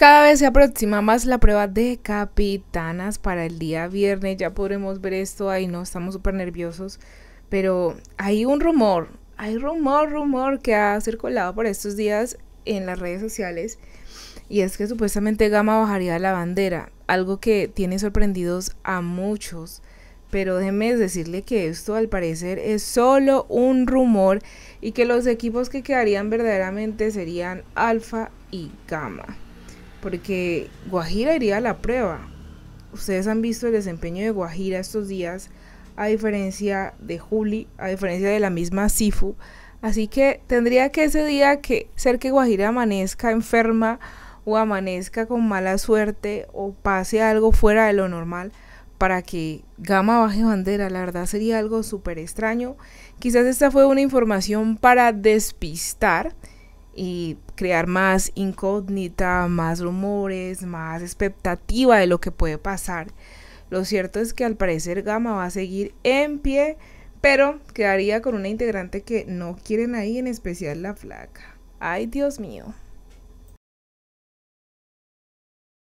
Cada vez se aproxima más la prueba de capitanas para el día viernes. Ya podremos ver esto. Ahí no, estamos súper nerviosos. Pero hay un rumor, hay rumor, rumor que ha circulado por estos días en las redes sociales. Y es que supuestamente Gama bajaría la bandera. Algo que tiene sorprendidos a muchos. Pero déjeme decirle que esto al parecer es solo un rumor y que los equipos que quedarían verdaderamente serían Alfa y Gamma. Porque Guajira iría a la prueba. Ustedes han visto el desempeño de Guajira estos días, a diferencia de Juli, a diferencia de la misma Sifu. Así que tendría que ese día que ser que Guajira amanezca enferma o amanezca con mala suerte o pase algo fuera de lo normal para que Gama baje bandera. La verdad sería algo súper extraño. Quizás esta fue una información para despistar y crear más incógnita, más rumores, más expectativa de lo que puede pasar. Lo cierto es que al parecer Gama va a seguir en pie, pero quedaría con una integrante que no quieren ahí, en especial la flaca. Ay, Dios mío.